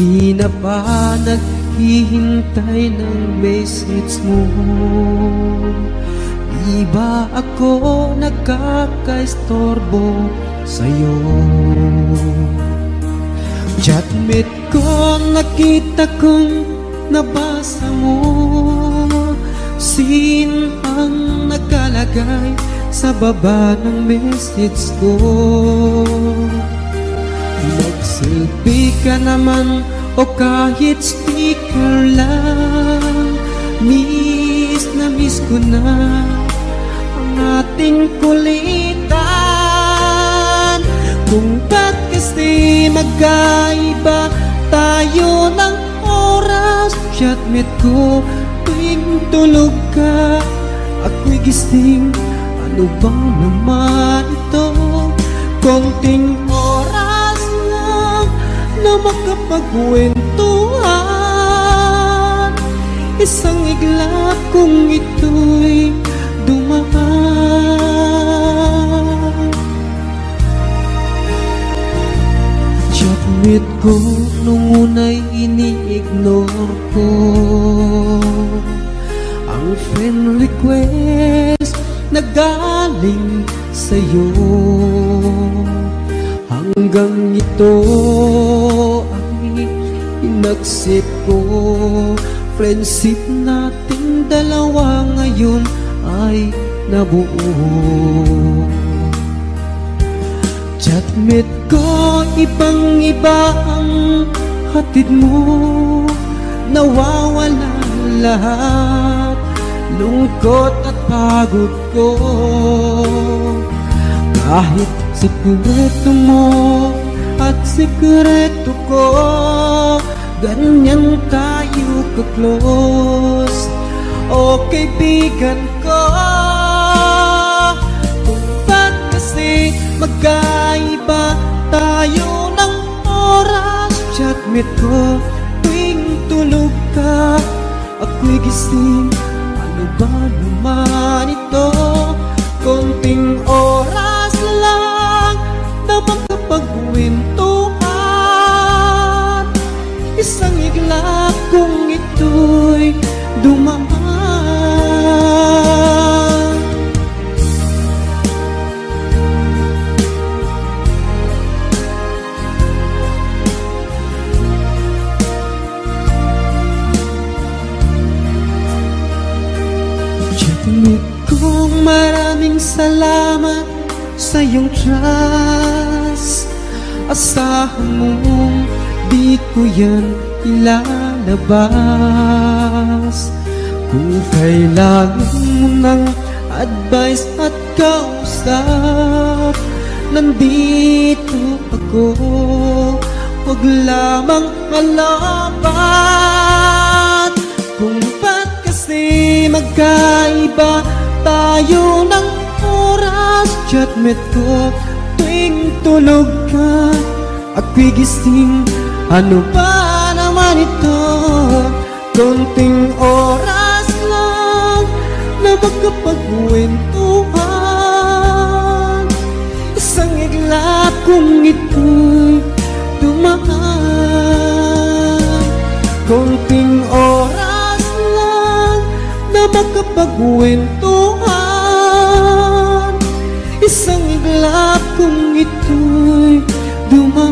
Kanina pa naghihintay ng message mo? Di ba ako nagkakaistorbo sa'yo? Chatmate ko, nakita kong nabasa mo. Sin ang nakalagay sa baba ng message ko Mag-selfie ka naman o kahit sticker lang Miss na miss ko na ang ating kulitan Kung ba't kasi magkaiba tayo ng oras Chatmate ko tuwing tulog ka Ako'y gising, ano bang naman ito? Konting makapagkwentuhan. Isang iglap kung ito'y dumaan. Chatmate ko nung una'y ini-ignore ko. Ang friend request na galing sa'yo. Hanggang ito ay Inaksip ko Friendship nating dalawa ngayon ay nabuo. Chatmate ko ibang iba ang hatid mo. Nawawala lahat Lungkot at pagod ko. Kahit sikreto mo at sikreto ko Ganyan tayo ka-close O kaibigan ko Kung ba't kasi magkaiba tayo ng oras? Chatmate ko tuwing tulog ka. Ako'y gising Ano ba naman ito? Konting oras Isang iglap kung ito'y dumaan. Ngunit kung maraming salamat sa iyong trust. Asahan mong di ko yan ilalabas. Kung kailangan mo ng advice at kausap Nandito ako. Huwag lamang alabat Kung ba't kasi magkaiba tayo ng oras? Chatmate ko tuwing tulog ka Ako'y gising, ano ba naman ito? Konting oras lang na magkapagkwentuhan. Isang iglap kung ito'y dumaan. Konting oras lang na magkapagkwentuhan. Isang iglap kung ito'y dumaan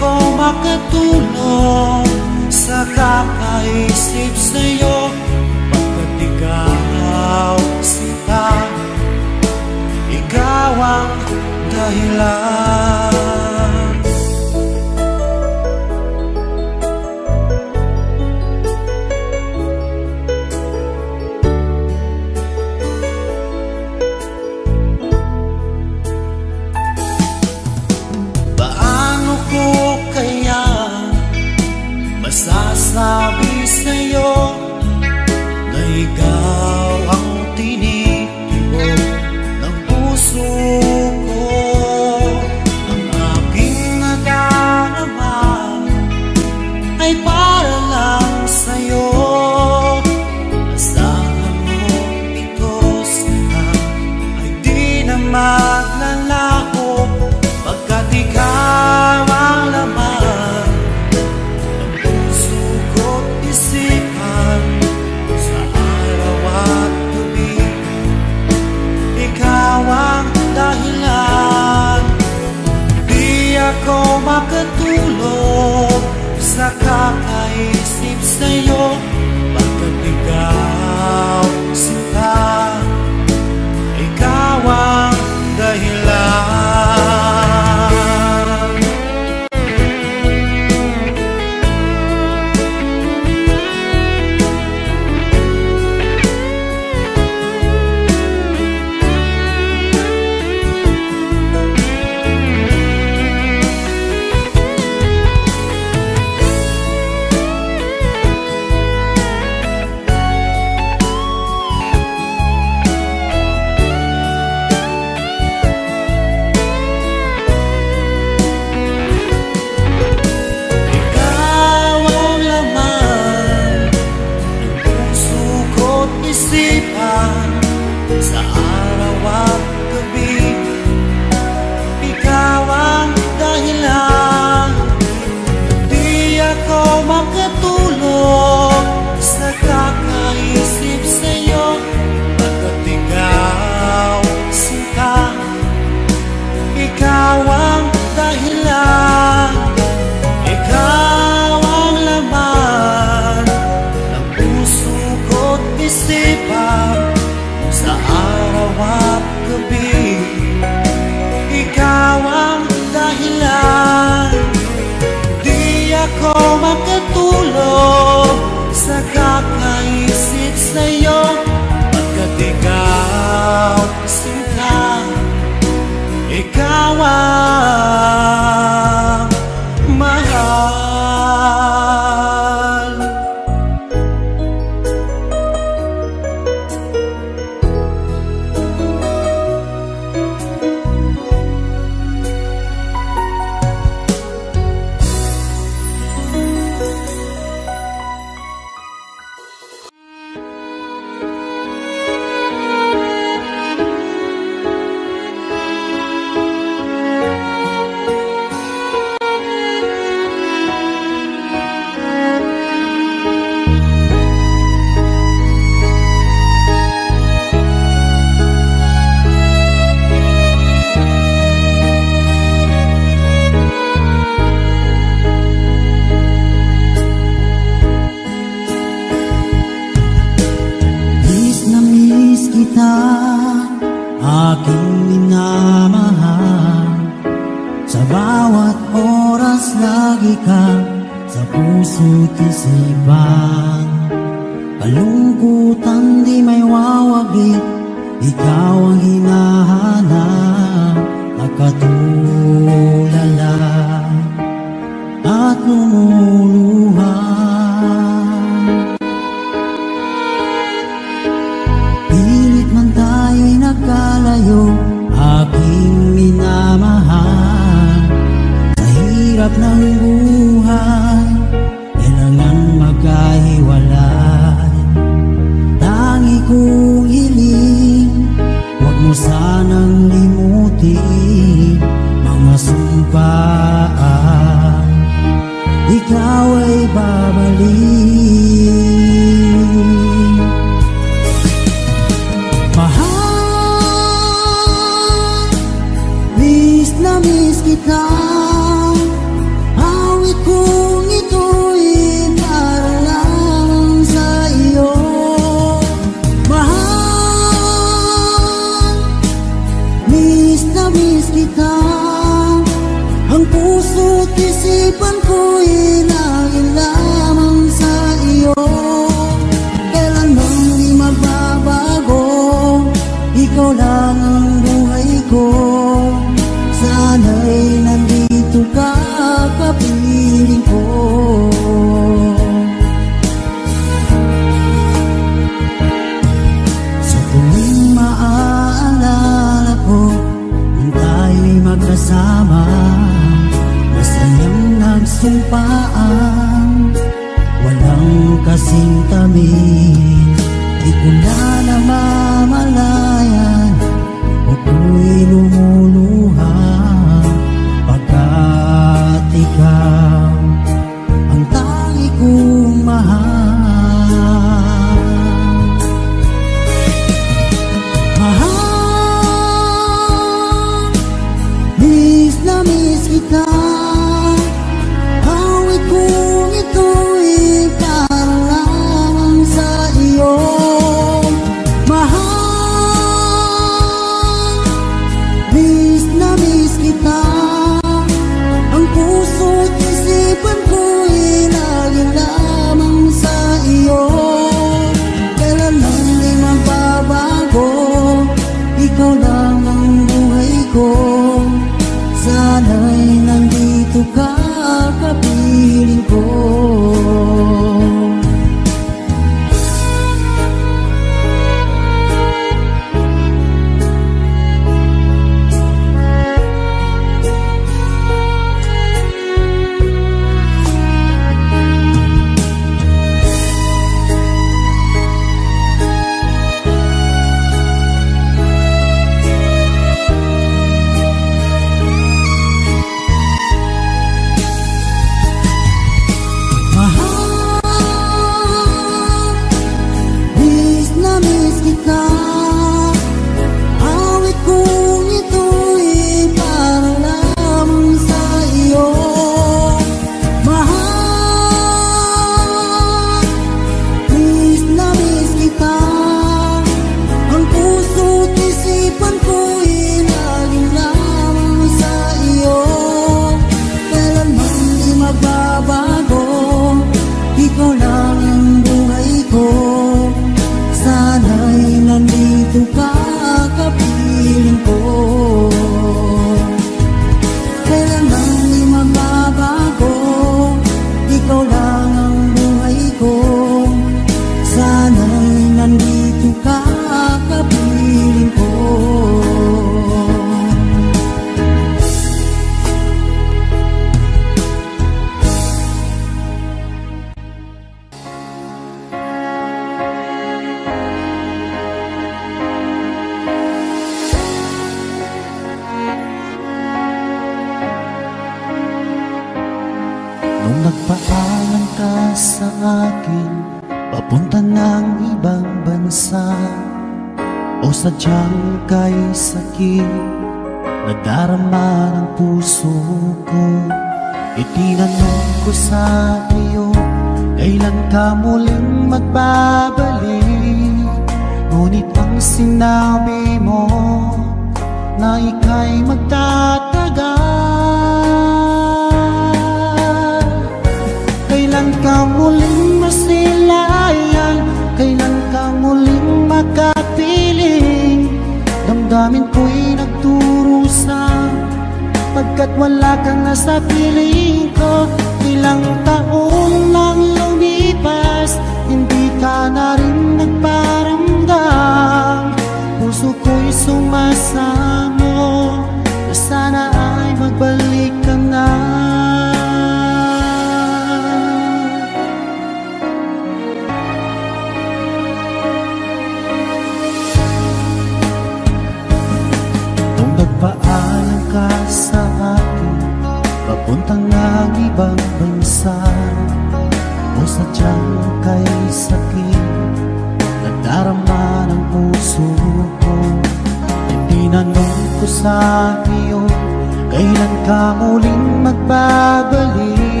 magbabalik.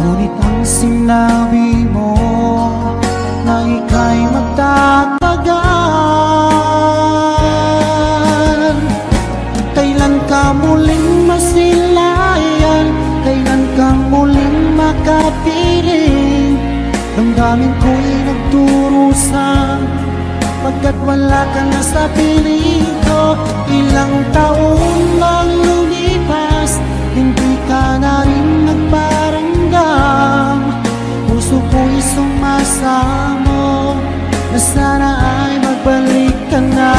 Ngunit ang sinabi mo Na ika'y magtatagal. Kailan ka muling masilayan? Kailan ka muling makapiling? Damdamin ko'y nagturusan Pagkat wala ka na sa piling ko Ilang taon lang na rin nagparamdam Puso ko'y sumasamo Na sana ay magbalik ka na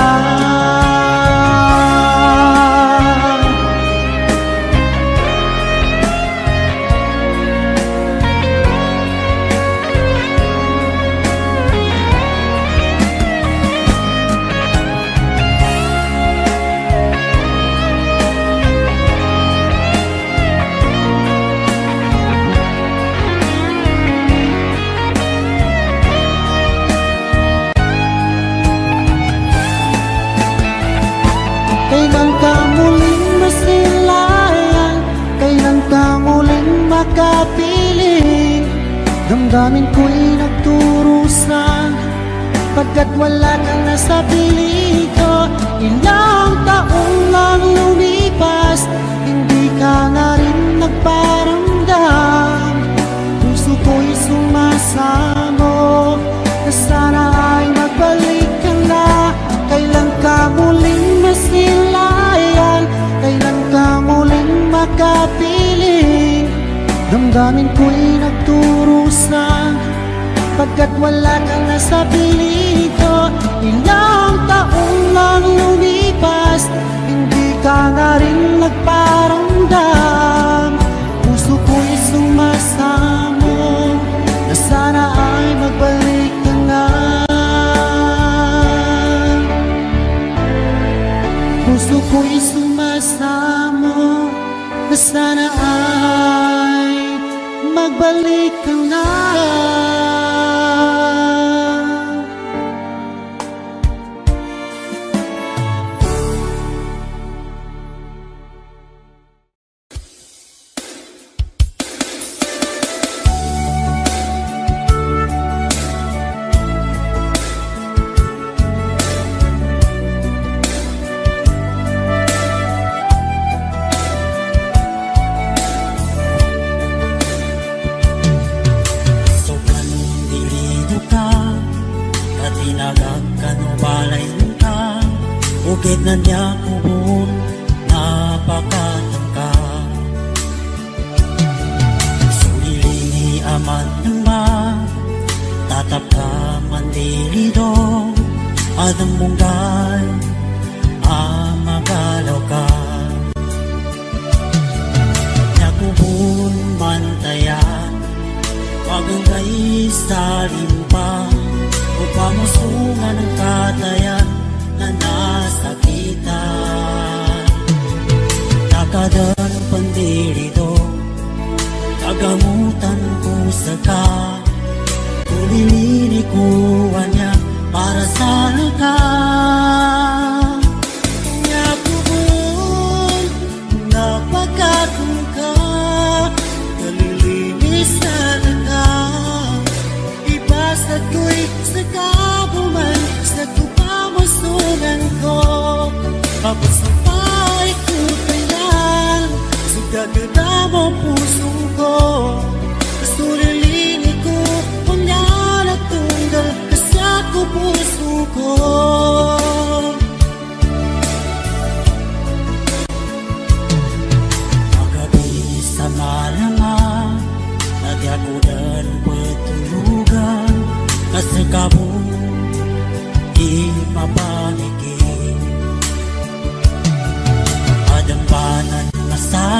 muling makapiling Damdamin ko'y nagturusan Pagkat wala kang nasa piling ko Ilang taong lang lumipas Hindi ka na rin nagparamdam. Puso ko'y sumasamo Na sana ay magbalik ka na. Kailan ka muling masilayan? Kailan ka muling makapiling Damdamin ko'y nagturusan. Pagkat wala kang nasa piling ko Ilang taong lang lumipas Hindi ka na rin nagparamdam. Puso ko'y sumasamo Na sana ay magbalik ka na. Puso ko'y sumasamo Na sana ay magbalik ka na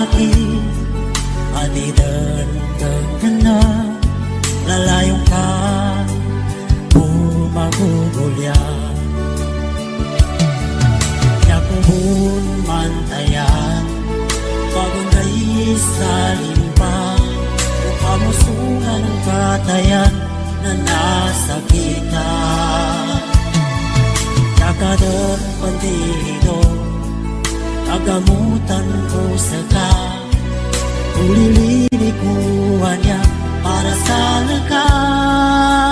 akin Adidandan ka na Lalayong ka Pumagugulya Yakubun man tayan Pagunday sa limpa Upamusungan katayan Na nasa kita Kakadan pandilidong Pagamutan ko sa ka Ulilirikuan niya para sa lakas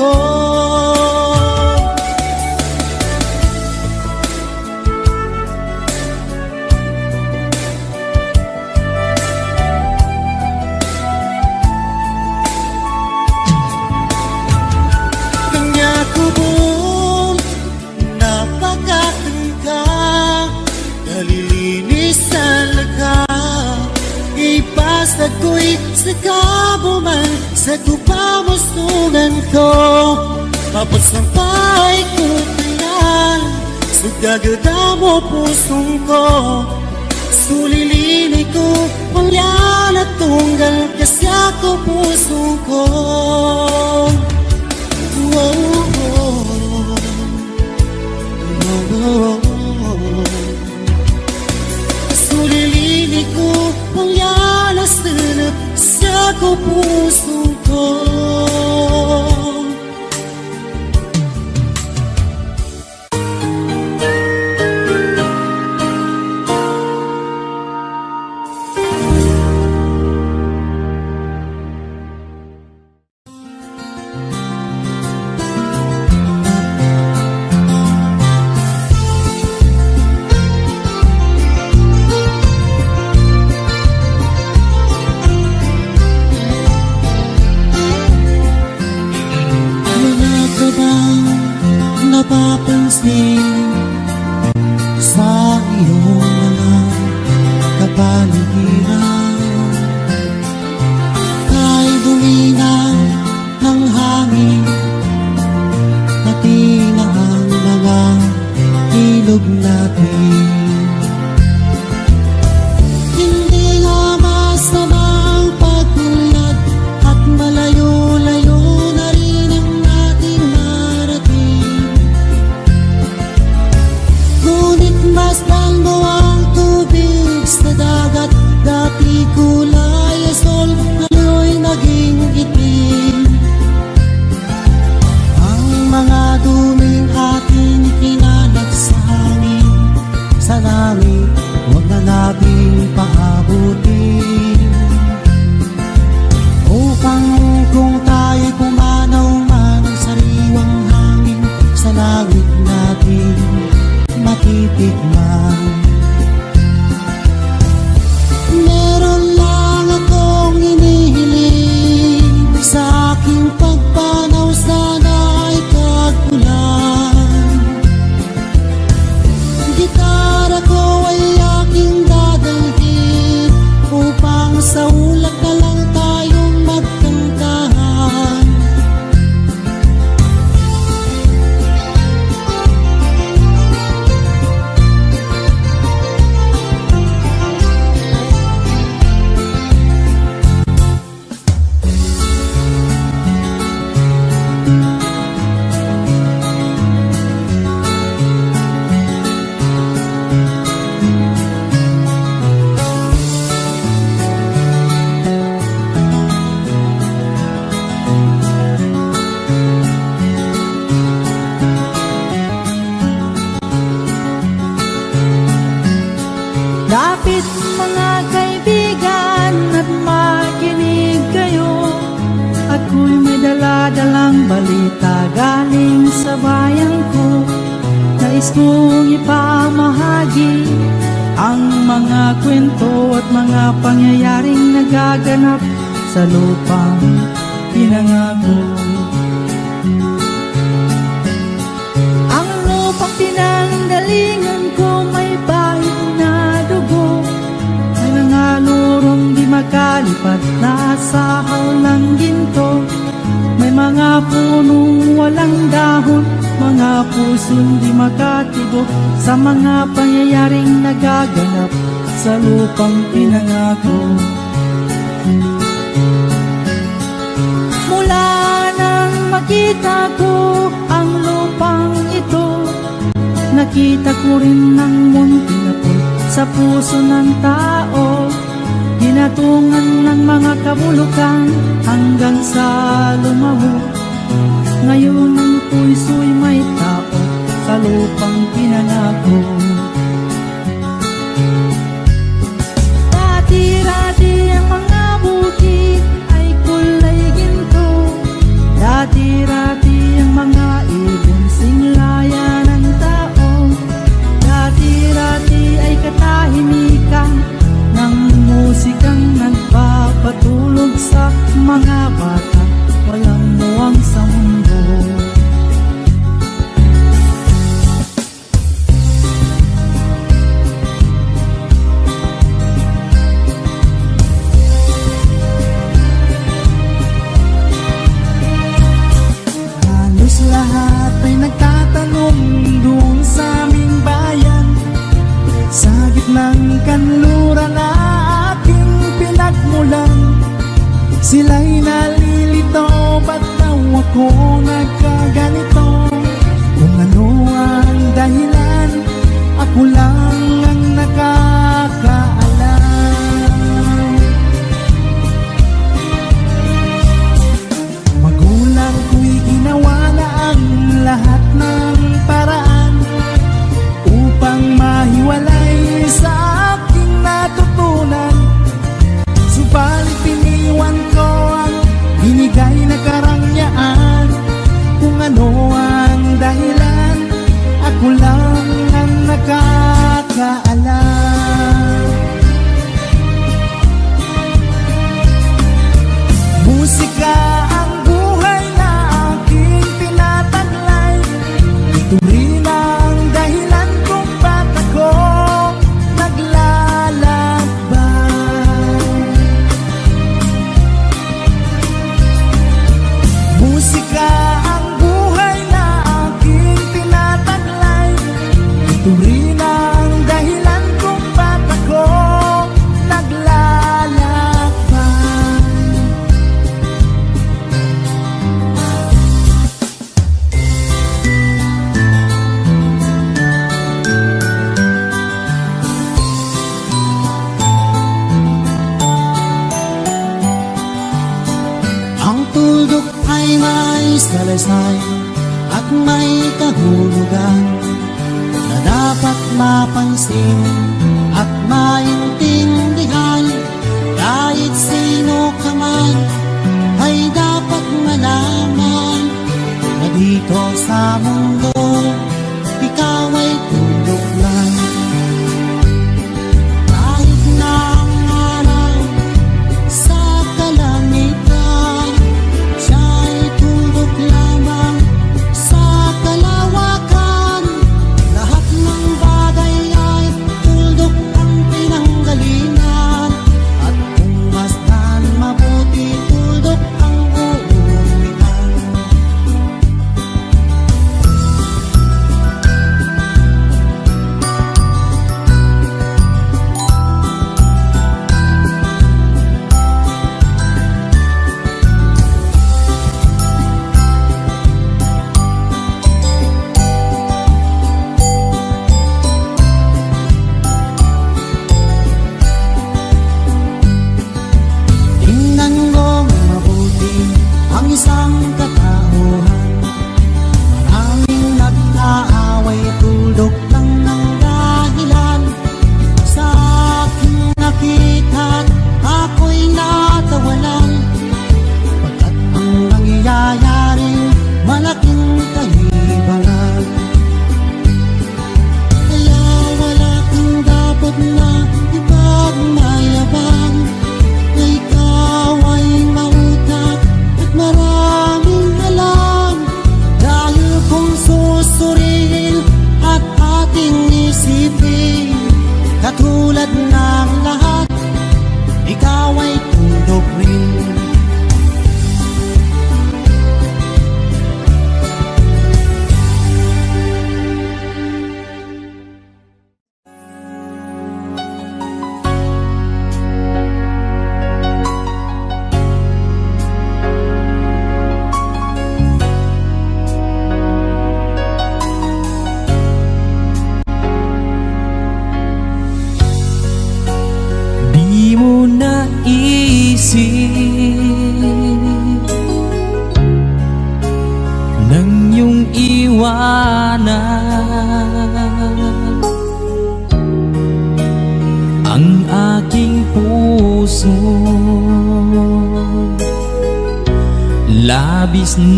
thôi. kalusugan ko. Tapos ang pahit ko tayan Sa gagada mo pusong ko. Sulilini ko Pangyan at tunggal Kasi ako puso ko. Wow, wow, wow, wow. Sulilini ko Pangyan at sinap Sa ako puso ko.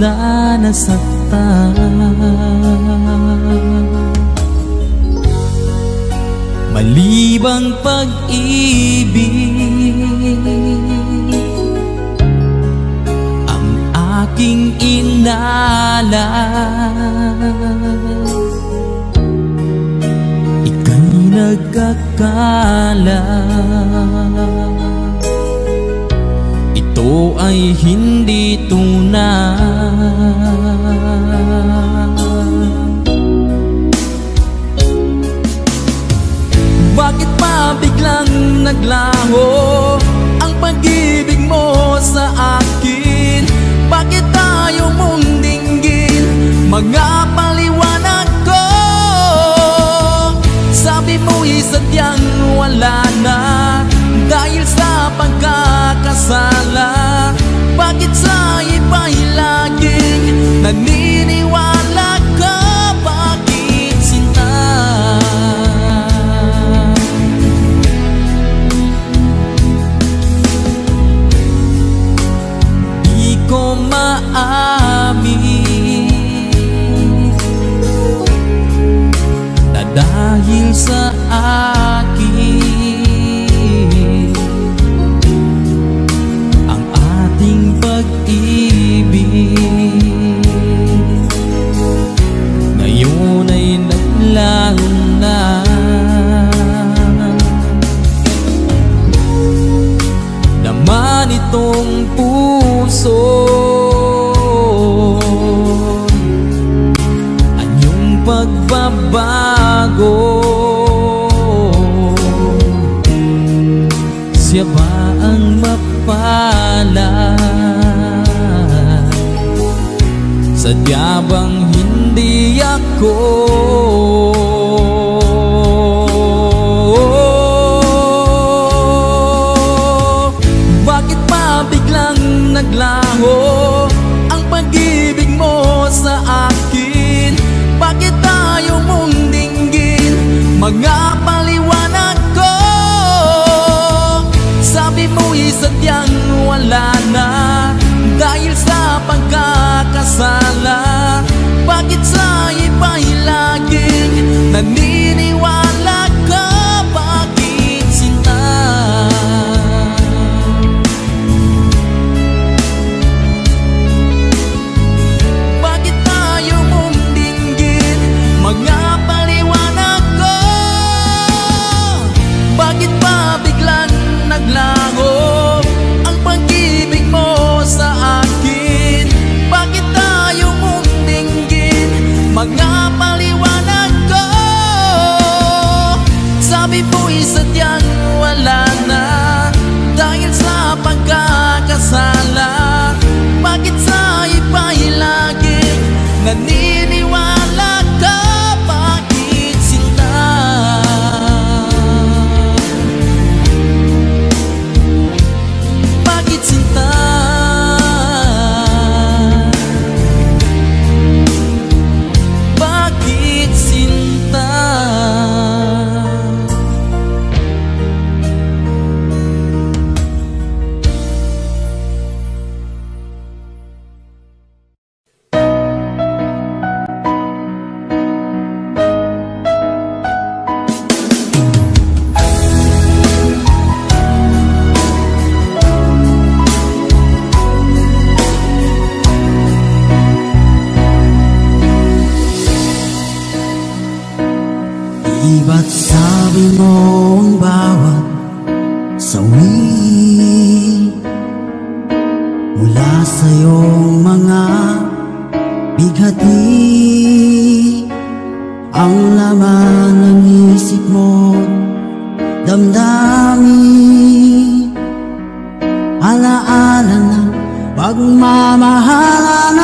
Na nasaktan. Malibang pag-ibig Ang aking inala. Ika'y nagkakala ito ay hindi tunay. Bakit pa biglang naglaho Ang pag-ibig mo sa akin? Bakit tayo mong dinggin? Mga paliwanag ko. Sabi mo'y sadyang wala na. Dahil sa pagkakasala Bakit sa iba'y laging naniniwala ka? Bakit sinta Di ko maamin Na dahil sa akin hindi さ Alaala ng pagmamahala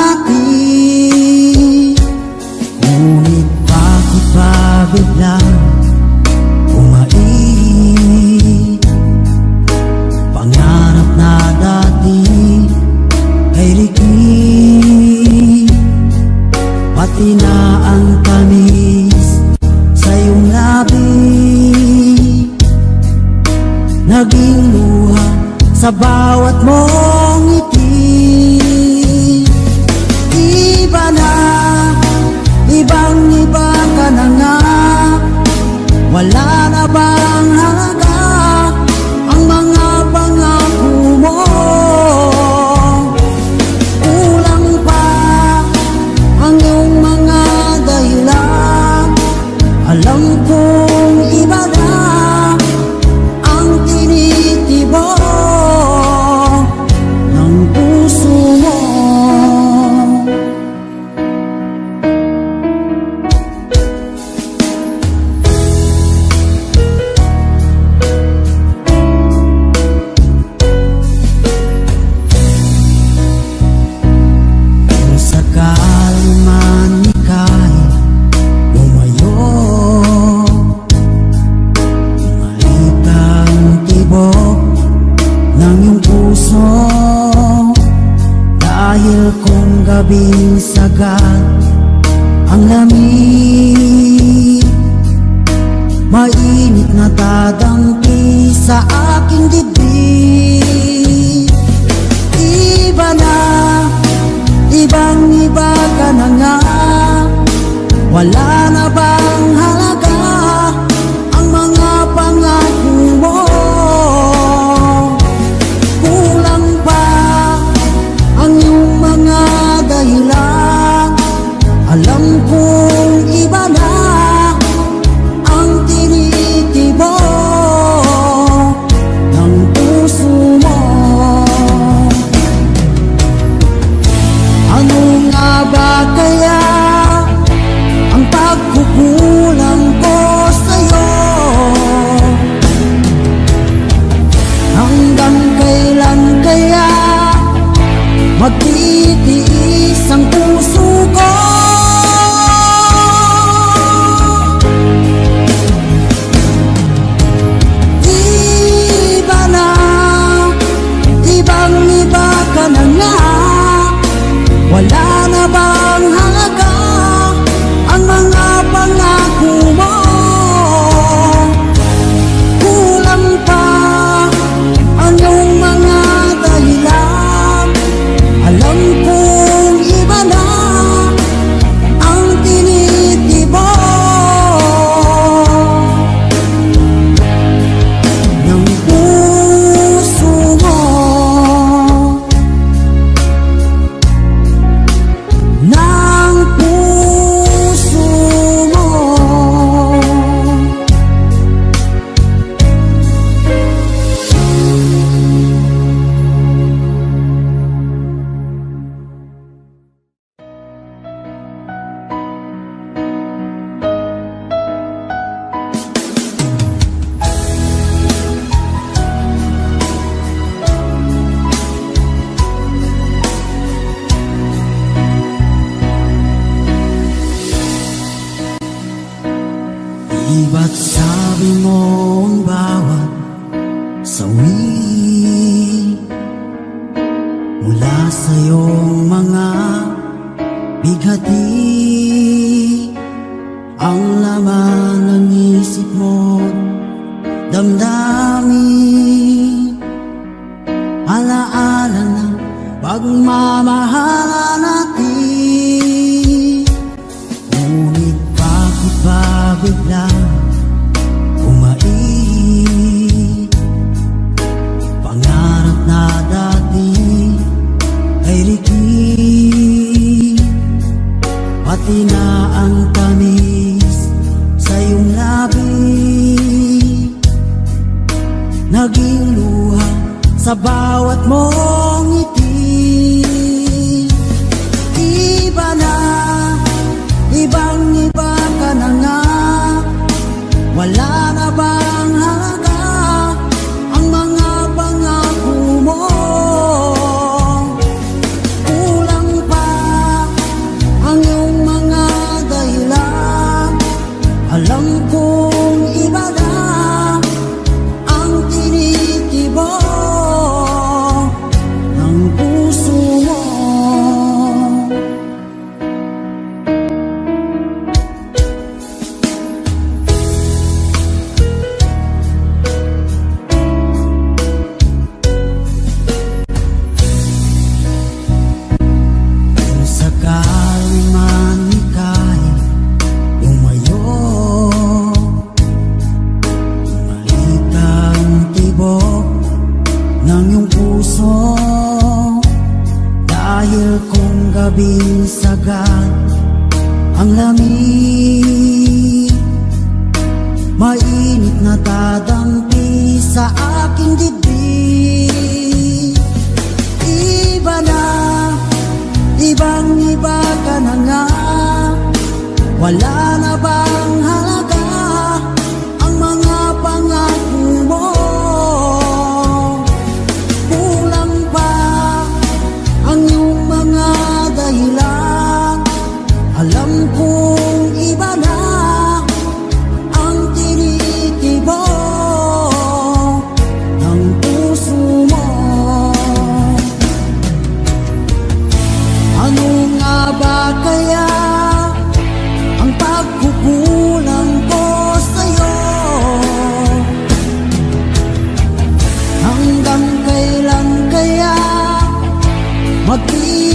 Magkali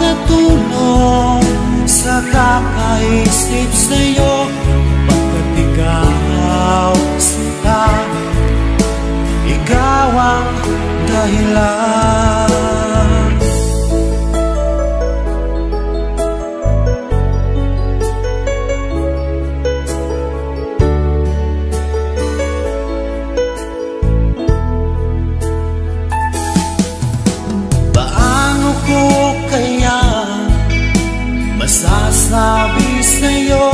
nakatulong sa kakaisip sa'yo. Pagkat ikaw sita, ikaw ang dahilan. sa'yo.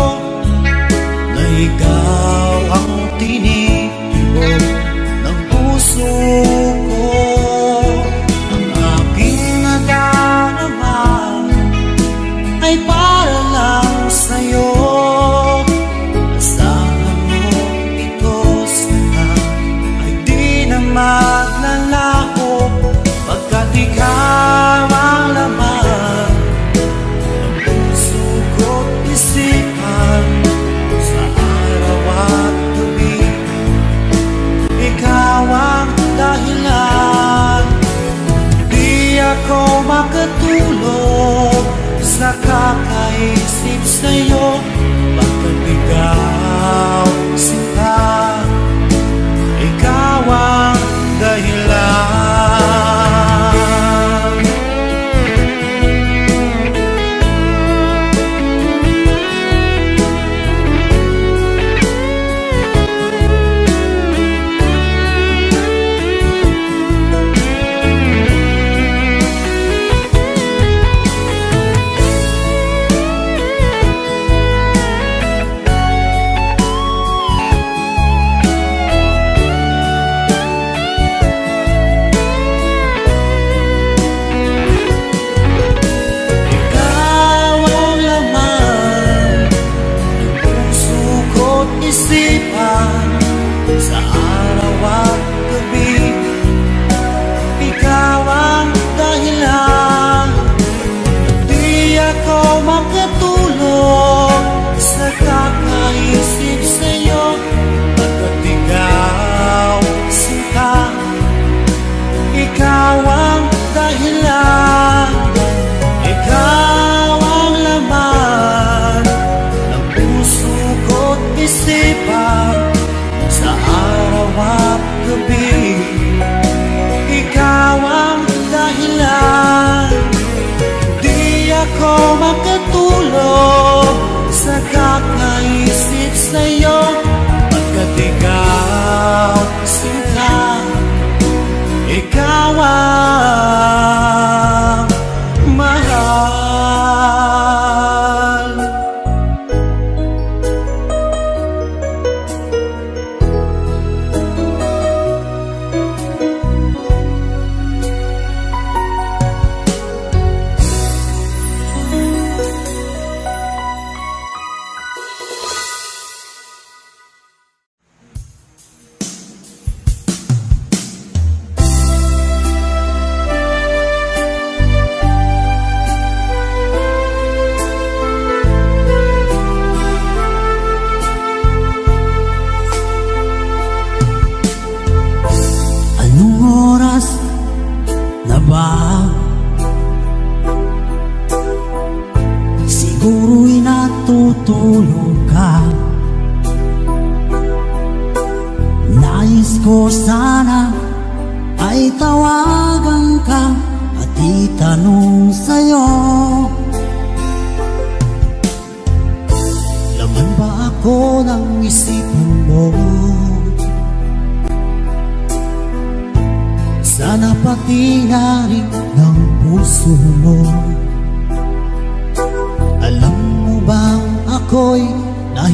Na ikaw ang tinitibok ng puso.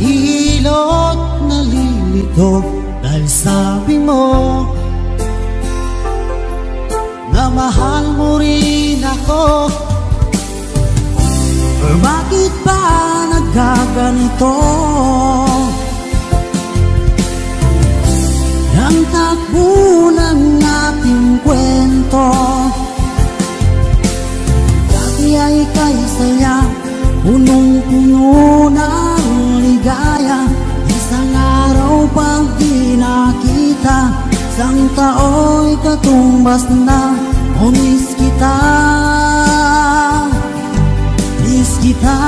Nahihilot, nalilito Dahil sabi mo na mahal mo rin ako Or bakit ba nagkaganito? Ang takbo ng ating kwento Dati ay kay saya Punong-puno ng ligaya Isang araw pag di nakita Isang tao'y katumbas na. O miss kita Miss kita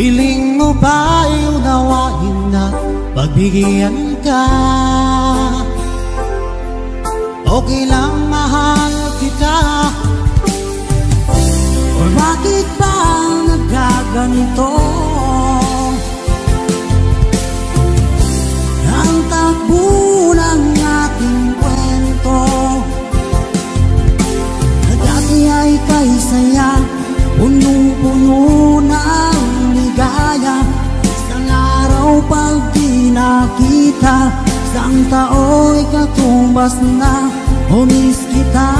Hiling mo ba'y unawain na Pagbigyan ka? Okay lang mahal kita. Or bakit ba nagkaganito? Ang takbo ng ating kwento. Na dati ay kay saya Punong-puno Ikaw pag di nakita. Isang tao'y katumbas na. Humis kita.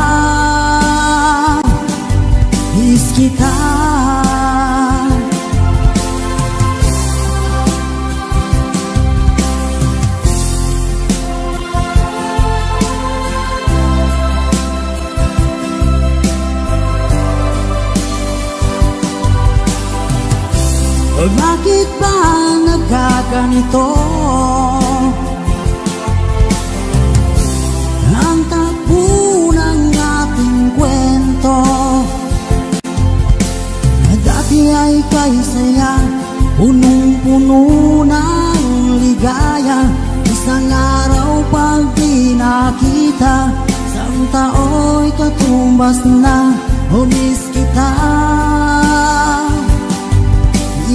His kita. ganito. Ang tapo ng ating kwento Na dati ay kaysaya Punong-puno ng ligaya. Isang araw pag di nakita Isang tao'y katumbas na Umis kita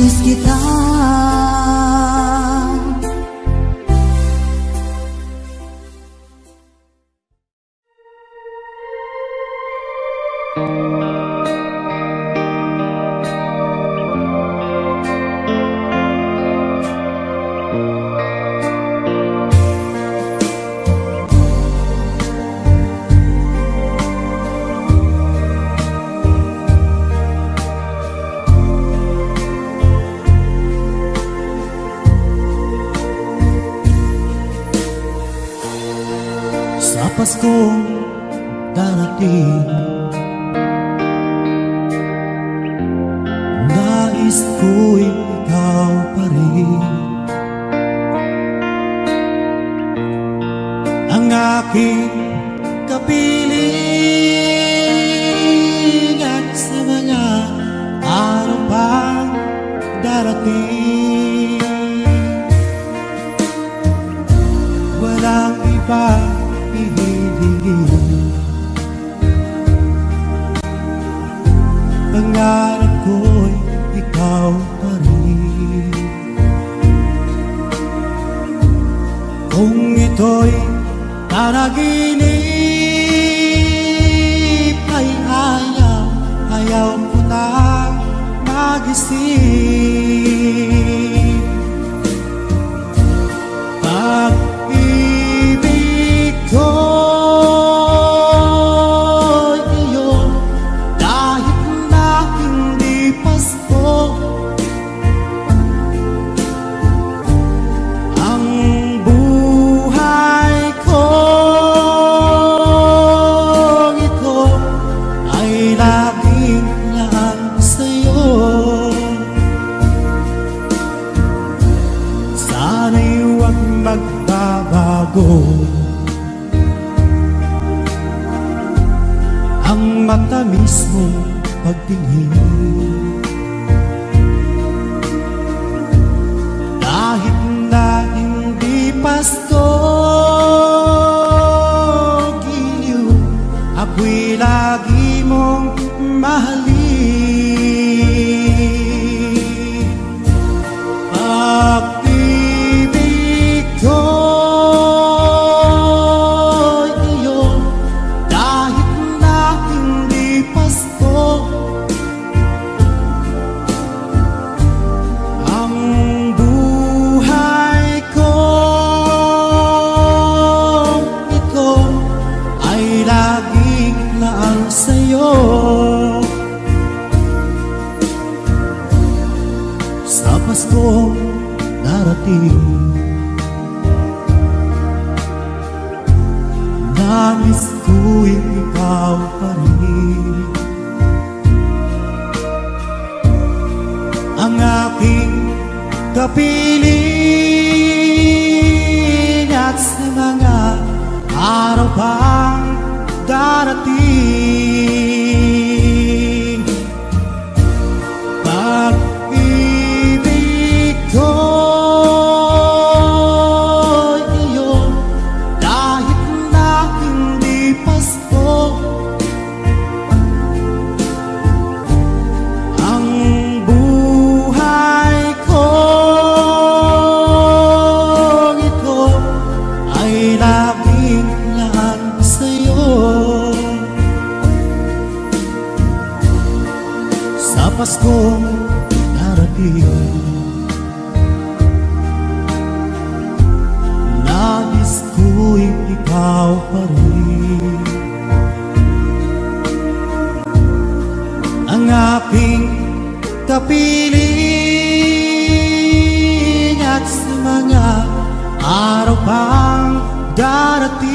Umis kita. ako'y ikaw pa rin. Ang aking kapiling At sa mga araw pang darating